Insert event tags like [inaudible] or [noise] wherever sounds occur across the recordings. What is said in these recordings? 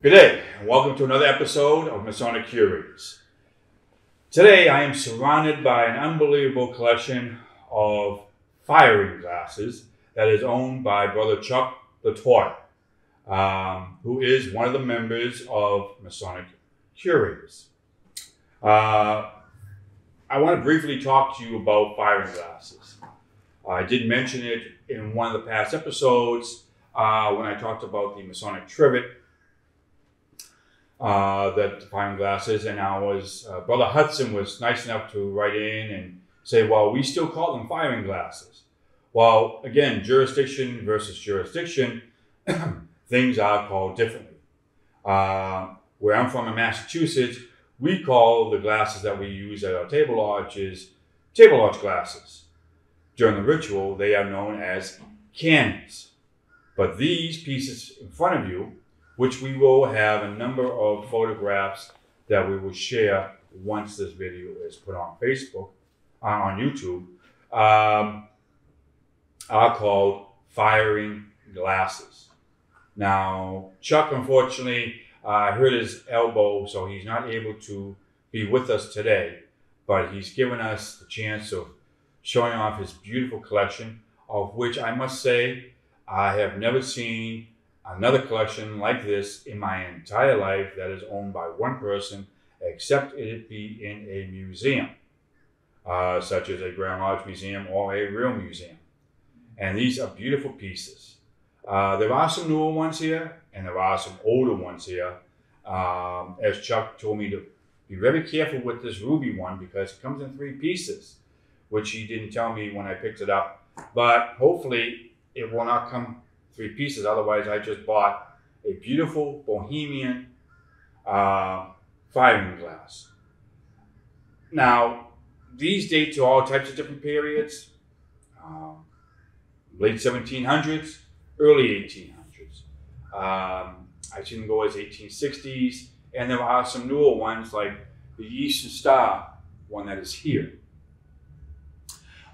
Good day, and welcome to another episode of Masonic Curators. Today, I am surrounded by an unbelievable collection of firing glasses that is owned by Brother Chuck Latoy, um, who is one of the members of Masonic Curators. Uh, I want to briefly talk to you about firing glasses. I did mention it in one of the past episodes uh, when I talked about the Masonic trivet uh, that firing glasses, and I was uh, Brother Hudson was nice enough to write in and say, "Well, we still call them firing glasses." Well, again, jurisdiction versus jurisdiction, [clears throat] things are called differently. Uh, where I'm from in Massachusetts, we call the glasses that we use at our table lodges table lodge glasses. During the ritual, they are known as cannons. But these pieces in front of you which we will have a number of photographs that we will share once this video is put on Facebook, uh, on YouTube, um, are called firing glasses. Now, Chuck, unfortunately, uh, hurt his elbow, so he's not able to be with us today, but he's given us the chance of showing off his beautiful collection, of which I must say I have never seen another collection like this in my entire life that is owned by one person, except it be in a museum, uh, such as a Grand Lodge Museum or a real museum. And these are beautiful pieces. Uh, there are some newer ones here, and there are some older ones here. Um, as Chuck told me to be very careful with this ruby one because it comes in three pieces, which he didn't tell me when I picked it up. But hopefully, it will not come three pieces. Otherwise, I just bought a beautiful Bohemian uh, firing glass. Now, these date to all types of different periods. Um, late 1700s, early 1800s. Um, I seen them go as 1860s, and there are some newer ones like the Eastern Star one that is here.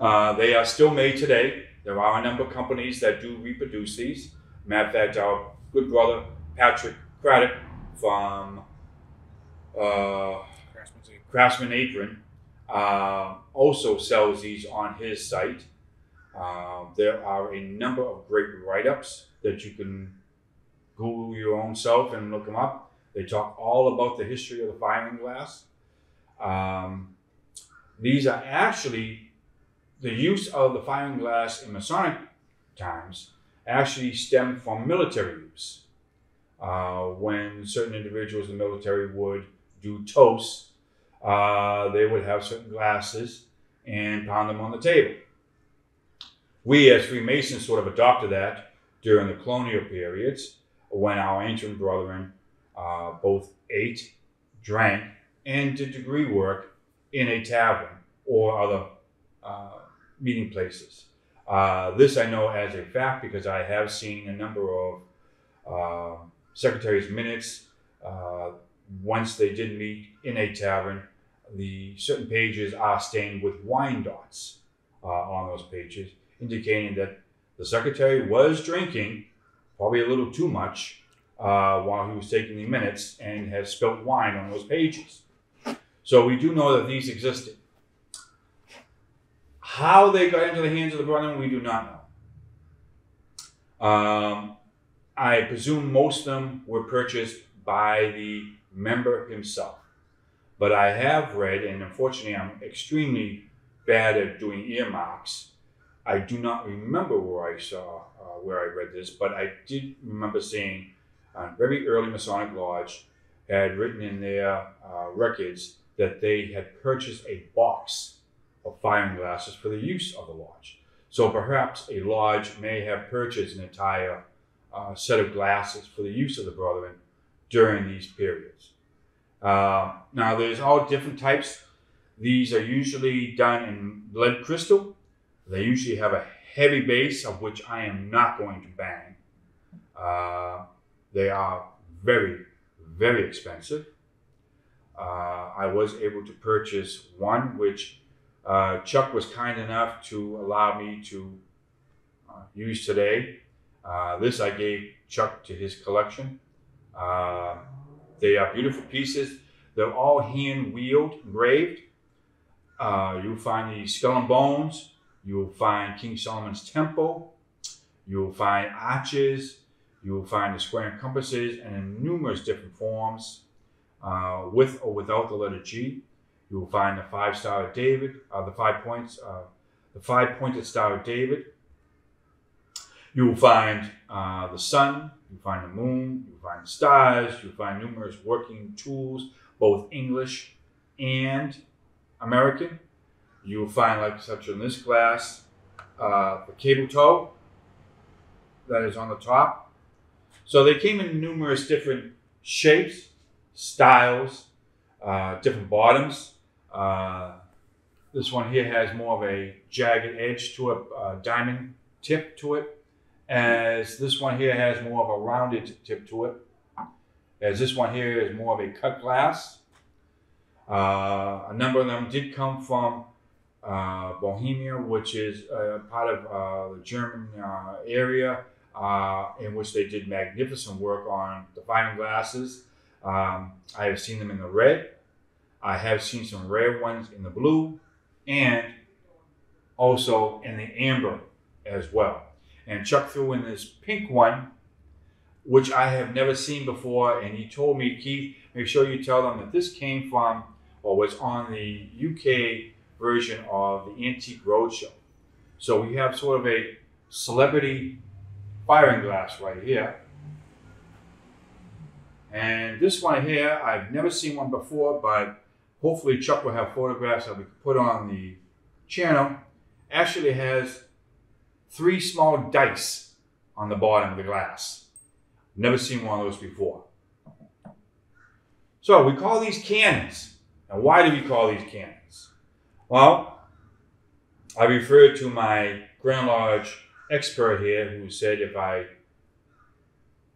Uh, they are still made today. There are a number of companies that do reproduce these. Matter of fact, our good brother Patrick Craddock from uh, Craftsman Apron uh, also sells these on his site. Uh, there are a number of great write-ups that you can Google your own self and look them up. They talk all about the history of the firing glass. Um, these are actually the use of the firing glass in Masonic times actually stemmed from military use. Uh, when certain individuals in the military would do toasts, uh, they would have certain glasses and pound them on the table. We, as Freemasons, sort of adopted that during the colonial periods when our ancient brethren uh, both ate, drank, and did degree work in a tavern or other uh, meeting places. Uh, this I know as a fact because I have seen a number of uh, secretaries' minutes. Uh, once they did meet in a tavern, the certain pages are stained with wine dots uh, on those pages, indicating that the secretary was drinking, probably a little too much, uh, while he was taking the minutes and has spilt wine on those pages. So we do know that these existed. How they got into the hands of the brethren, we do not know. Um, I presume most of them were purchased by the member himself. But I have read, and unfortunately, I'm extremely bad at doing earmarks. I do not remember where I saw uh, where I read this, but I did remember seeing a very early Masonic Lodge had written in their uh, records that they had purchased a box of firing glasses for the use of the lodge. So perhaps a lodge may have purchased an entire uh, set of glasses for the use of the brethren during these periods. Uh, now, there's all different types. These are usually done in lead crystal. They usually have a heavy base, of which I am not going to bang. Uh, they are very, very expensive. Uh, I was able to purchase one which uh, Chuck was kind enough to allow me to uh, use today. Uh, this I gave Chuck to his collection. Uh, they are beautiful pieces. They're all hand wheeled, engraved. Uh, you'll find the skull and bones. You'll find King Solomon's temple. You'll find arches. You'll find the square and compasses and in numerous different forms, uh, with or without the letter G. You will find the five star of David, uh, the five points, uh, the five pointed star of David. You will find uh, the sun, you find the moon, you find the stars, you find numerous working tools, both English and American. You will find, like such in this glass, uh, the cable tow that is on the top. So they came in numerous different shapes, styles, uh, different bottoms. Uh, this one here has more of a jagged edge to it, uh, diamond tip to it, as this one here has more of a rounded tip to it. As this one here is more of a cut glass. Uh, a number of them did come from uh, Bohemia, which is uh, part of uh, the German uh, area, in which they did magnificent work on the fine glasses. Um, I have seen them in the red. I have seen some rare ones in the blue and also in the amber as well. And Chuck threw in this pink one, which I have never seen before. And he told me, Keith, make sure you tell them that this came from or was on the UK version of the Antique Roadshow. So we have sort of a celebrity firing glass right here. And this one here, I've never seen one before, but hopefully Chuck will have photographs that we can put on the channel. Actually has three small dice on the bottom of the glass. Never seen one of those before. So we call these cannons. Now why do we call these cannons? Well, I refer to my Grand Lodge expert here who said if I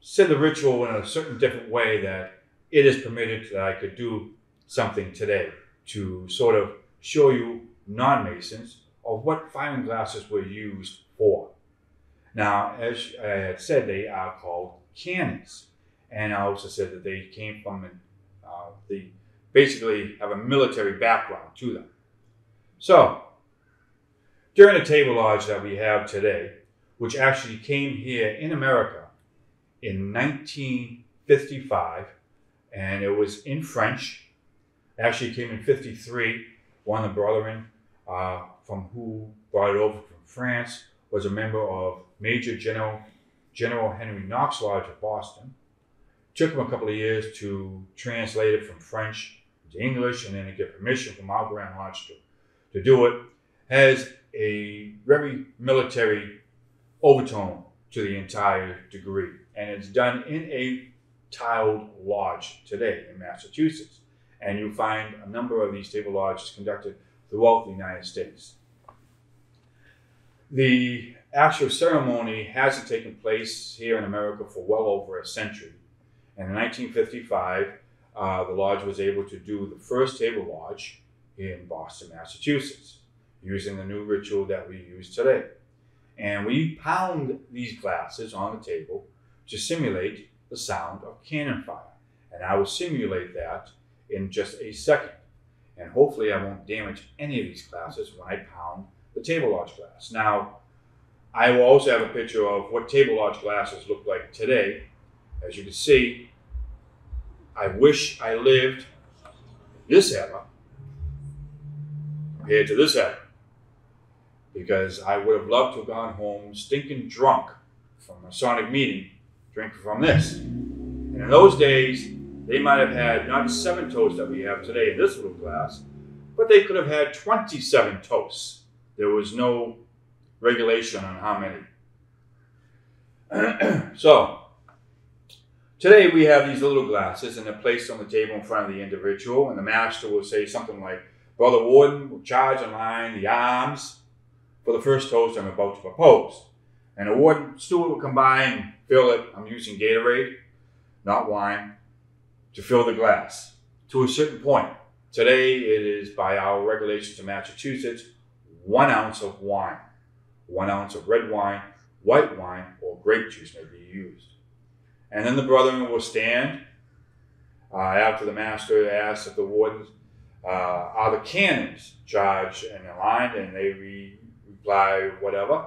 said the ritual in a certain different way that it is permitted that I could do something today to sort of show you non-masons of what firing glasses were used for. Now, as I had said, they are called cannons, and I also said that they came from uh, the basically have a military background to them. So, during the table lodge that we have today, which actually came here in America in 1955, and it was in French. Actually, came in 53. One of the brethren uh, from who brought it over from France was a member of Major General General Henry Knox Lodge of Boston. Took him a couple of years to translate it from French to English and then to get permission from our Grand Lodge to, to do it. Has a very military overtone to the entire degree. And it's done in a tiled lodge today in Massachusetts. And you find a number of these table lodges conducted throughout the United States. The actual ceremony hasn't taken place here in America for well over a century. And in 1955, uh, the lodge was able to do the first table lodge in Boston, Massachusetts, using the new ritual that we use today. And we pound these glasses on the table to simulate the sound of cannon fire. And I will simulate that in just a second. And hopefully I won't damage any of these glasses when I pound the table lodge glass. Now, I will also have a picture of what table lodge glasses look like today. As you can see, I wish I lived this era compared to this era because I would have loved to have gone home stinking drunk from a Sonic meeting, drinking from this. And in those days, they might have had not seven toasts that we have today in this little glass, but they could have had 27 toasts. There was no regulation on how many. [clears throat] so, today we have these little glasses and they're placed on the table in front of the individual, and the master will say something like, Brother Warden will charge in line the arms for the first toast I'm about to propose. And a warden steward will come by and fill it. I'm using Gatorade, not wine, to fill the glass to a certain point. Today it is by our regulations in Massachusetts, one ounce of wine, one ounce of red wine, white wine, or grape juice may be used. And then the brethren will stand uh, after the master asks if the wardens uh, are the canons charged and aligned, and they re- reply whatever.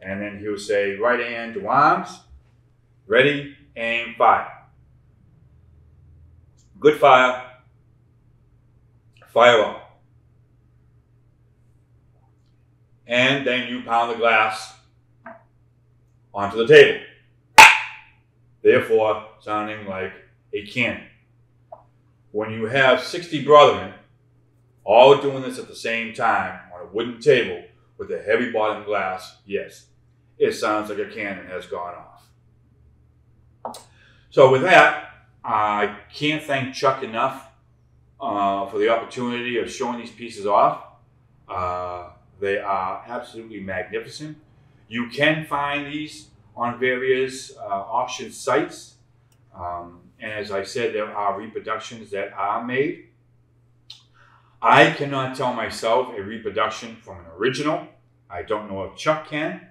And then he'll say, right hand to arms, ready, aim, fire. Good fire, fire on. And then you pound the glass onto the table. Therefore, sounding like a cannon. When you have 60 brethren all doing this at the same time on a wooden table with a heavy bottom glass, yes, it sounds like a cannon has gone off. So, with that, I can't thank Chuck enough uh, for the opportunity of showing these pieces off. Uh, they are absolutely magnificent. You can find these on various uh, auction sites. Um, and as I said, there are reproductions that are made. I cannot tell myself a reproduction from an original. I don't know if Chuck can.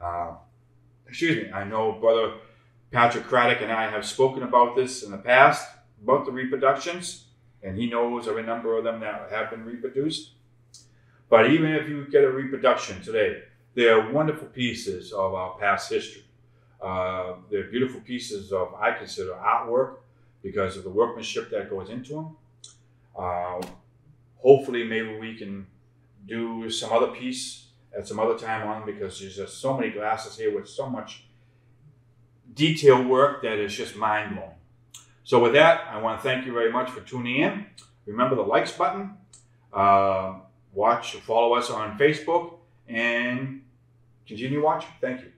Uh, excuse me, I know Brother Patrick Craddock and I have spoken about this in the past, about the reproductions, and he knows of a number of them that have been reproduced. But even if you get a reproduction today, they are wonderful pieces of our past history. Uh, they're beautiful pieces of, I consider, artwork because of the workmanship that goes into them. Uh, hopefully, maybe we can do some other piece at some other time on because there's just so many glasses here with so much detail work that is just mind blowing. So, with that, I want to thank you very much for tuning in. Remember the likes button. Uh, watch, follow us on Facebook, and continue watching. Thank you.